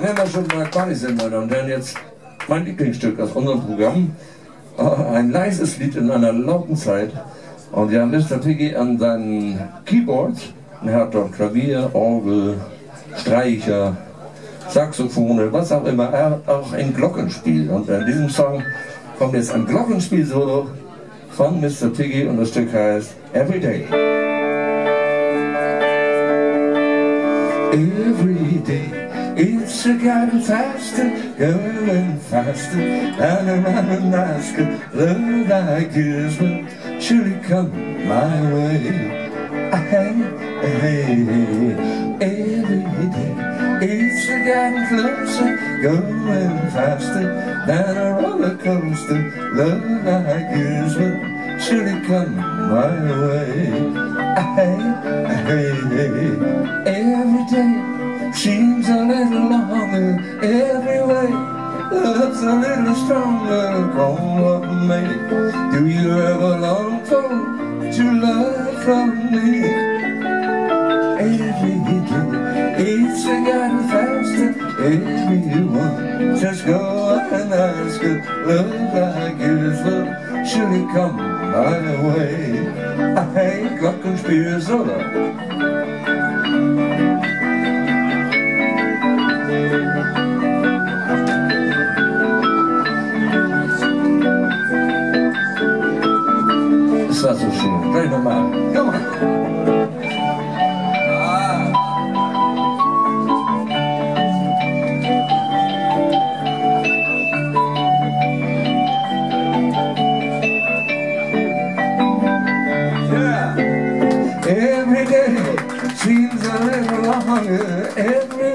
wenn wir schon bei sind, meine Damen und Herren, jetzt mein Lieblingsstück aus unserem Programm. Äh, ein leises Lied in einer lauten Zeit. Und ja, Mr. Piggy an seinen Keyboards. Er hat dort Klavier, Orgel, Streicher, Saxophone, was auch immer. Er hat auch ein Glockenspiel. Und in diesem Song kommt jetzt ein Glockenspiel-Solo von Mr. Piggy und das Stück heißt Everyday. Every it's getting faster, going faster, and around and ask love like this will surely come my way. I hey, hey, every day it's a getting closer, going faster than a roller coaster. Love like this will surely come my way. Hey, hey, hey, every day a every way. Love's a little stronger, come what may. Do you ever long for true love from me? Every day, it's a getting faster. Everyone just go and ask her. Love like will surely come my way. Hey, Glockenspiel solo. Das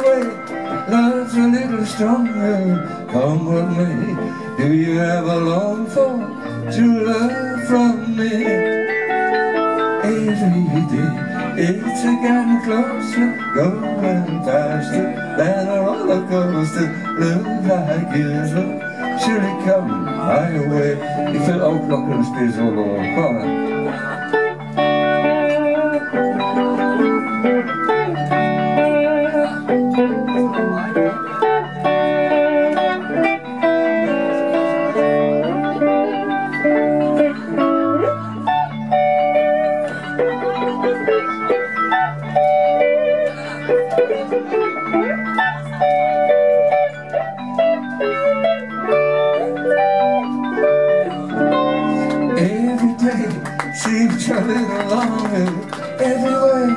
way love's a little stronger. Come with me. Do you ever long for true love from me? It's a getting closer, going faster than a roller coaster. Love like yours will surely come my way. Ich will auch Glockenspiel solo. Komm. Every day seems a little longer. Every way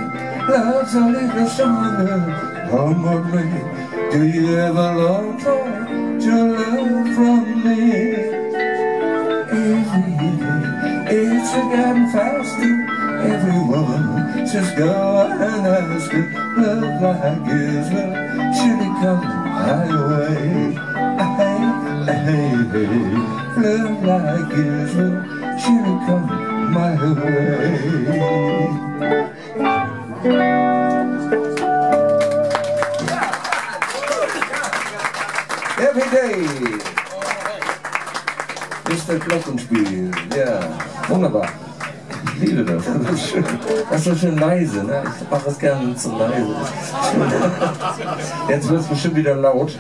love's a little stronger. Come me. Do you ever long for true love from me? Every day it's a getting faster. Everyone just go and Love like will surely come my way. Hey, hey, hey. Love like will surely come my way. Every day. Mr. Glockenspiel. Ja, wunderbar. Ich liebe das. Das ist schön. Das ist so schön leise. Ne? Ich mache das gerne zu leise. Jetzt wird es bestimmt wieder laut.